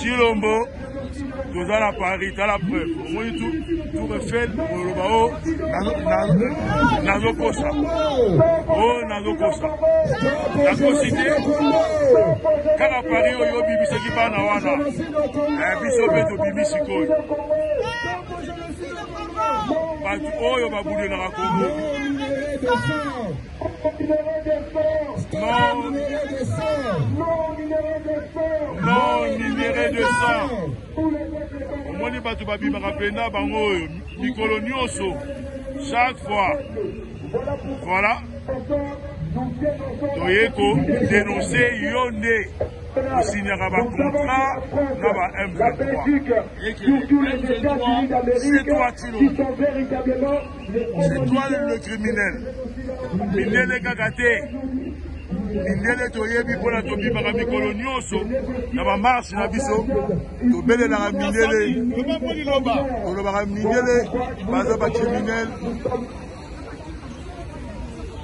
Chilombo toza na Paris tala preuve omoni tu tour Eiffel oloba o nazokosa o nazokosa nakosi te kaka Paris oyo obimisaki bana wana eh, biso mpe tobimi sikoyo bato oyo babulelaka kongo omoni bato babimaka mpenda bango oyo mikolo nyonso chaque fois voilà toye kodenonse yo nde osinyaka bakontra na ba m23 c'est toi tino C'est toi le criminel. Mindele kaka te. mindele toyebi mpo na tobimaka mikolo nyonso na bamarshe na biso tobelelaka mindele tolobaka mindele baza bakriminele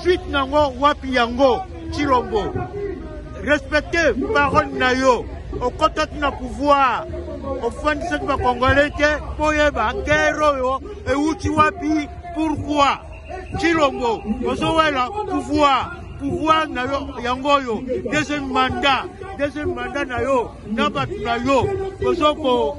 Suite nango wapi yango Chilombo respecte parole na yo okotaki na pouvoir ofandisaki bakongole te mpo oyeba guerre oyo ewuti wapi pourkui cilombo ozowela pouvoir pouvoir na yo yango oyo deuxième mandat deuxième mandat na yo na bato na yo ozo ko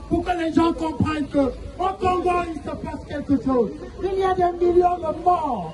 pour que les gens comprennent qu'au Congo, il se passe quelque chose. Il y a des millions de morts.